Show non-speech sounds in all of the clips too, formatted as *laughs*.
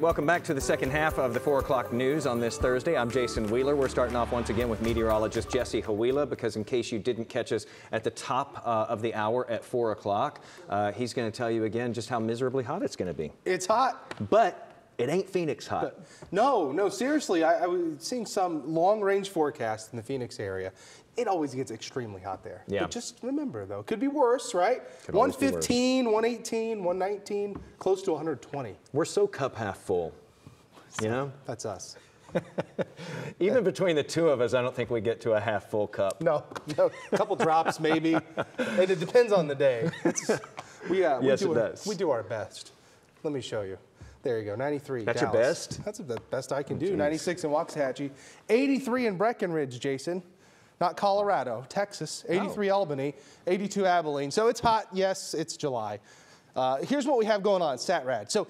Welcome back to the second half of the 4 o'clock news on this Thursday. I'm Jason Wheeler. We're starting off once again with meteorologist Jesse Hawila because in case you didn't catch us at the top uh, of the hour at 4 o'clock, uh, he's going to tell you again just how miserably hot it's going to be. It's hot. But it ain't Phoenix hot. But no, no, seriously, I, I was seeing some long range forecasts in the Phoenix area. It always gets extremely hot there. Yeah. But just remember, though, it could be worse, right? Could always be 115, 118, 119, close to 120. We're so cup half full, you know? That's us. *laughs* Even between the two of us, I don't think we get to a half full cup. No, no, a couple drops maybe. And it depends on the day. It's, *laughs* we, uh, Yes, we do it our- does. We do our best. Let me show you. There you go, 93. That's your best? That's the best I can do. 96 in Waxahachie, 83 in Breckenridge, Jason. Not Colorado, Texas, 83 Albany, 82 Abilene. So it's hot, yes, it's July. Uh, here's what we have going on, StatRad. So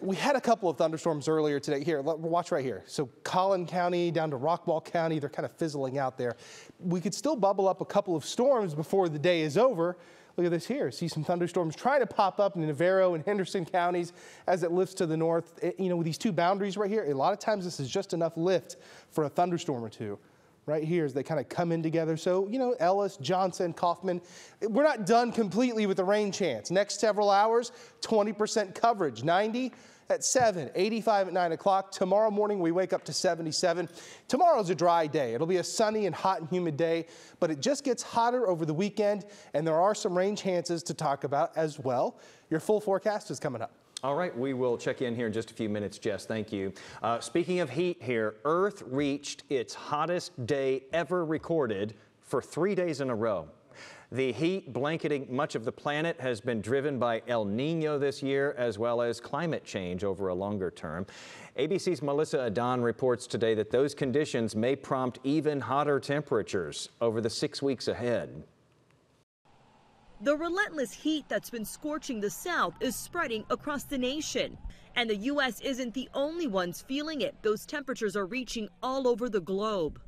we had a couple of thunderstorms earlier today. Here, watch right here. So Collin County down to Rockwall County, they're kind of fizzling out there. We could still bubble up a couple of storms before the day is over. Look at this here. See some thunderstorms trying to pop up in Navarro and Henderson counties as it lifts to the north. It- you know, with these two boundaries right here, a lot of times this is just enough lift for a thunderstorm or two. Right here as they kind of come in together. So, you know, Ellis, Johnson, Kaufman, we're not done completely with the rain chance. Next several hours, 20% coverage, 90 at 7, 85 at 9 o'clock. Tomorrow morning, we wake up to 77. Tomorrow's a dry day. It'll be a sunny and hot and humid day, but it just gets hotter over the weekend, and there are some rain chances to talk about as well. Your full forecast is coming up. All right, we will check in here in just a few minutes, Jess. Thank you. Uh, speaking of heat here, Earth reached its hottest day ever recorded for three days in a row. The heat blanketing much of the planet has been driven by El Nino this year, as well as climate change over a longer term. ABC's Melissa Adan reports today that those conditions may prompt even hotter temperatures over the six weeks ahead. The relentless heat that's been scorching the South is spreading across the nation. And the U.S. isn't the only ones feeling it. Those temperatures are reaching all over the globe.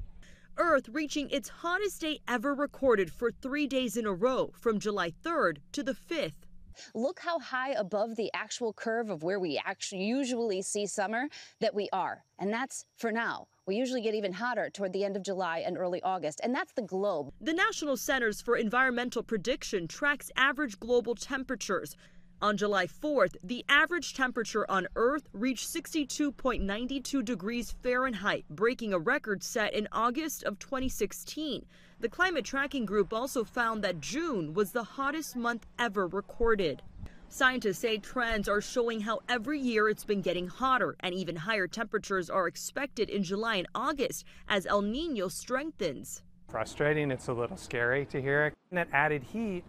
Earth reaching its hottest day ever recorded for three days in a row from July 3rd to the 5th. look how high above the actual curve of where we actually usually see summer that we are. And that's for now. We usually get even hotter toward the end of July and early August. And that's the globe. The National Centers for Environmental Prediction tracks average global temperatures. On July 4th, the average temperature on Earth reached 62.92 degrees Fahrenheit, breaking a record set in August of 2016. The Climate Tracking Group also found that June was the hottest month ever recorded. Scientists say trends are showing how every year it's been getting hotter, and even higher temperatures are expected in July and August as El Nino strengthens. frustrating. It's a little scary to hear it. That added heat,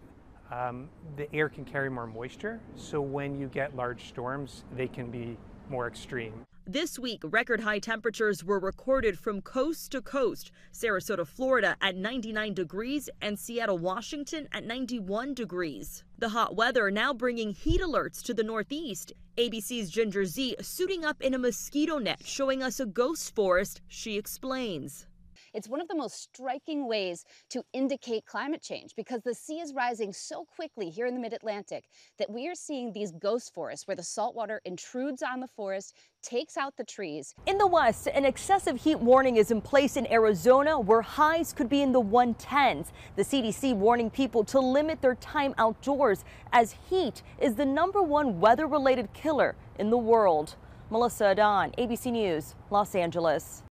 um, the air can carry more moisture. So when you get large storms, they can be more extreme. This week, record high temperatures were recorded from coast to coast. Sarasota, Florida at 99 degrees and Seattle, Washington at 91 degrees. The hot weather now bringing heat alerts to the Northeast. ABC's Ginger Zee suiting up in a mosquito net, showing us a ghost forest, she explains. It's one of the most striking ways to indicate climate change because the sea is rising so quickly here in the mid Atlantic that we are seeing these ghost forests where the saltwater intrudes on the forest, takes out the trees, In the West, an excessive heat warning is in place in Arizona where highs could be in the 110s. The CDC warning people to limit their time outdoors as heat is the number one weather related killer in the world. Melissa Adan, ABC News, Los Angeles.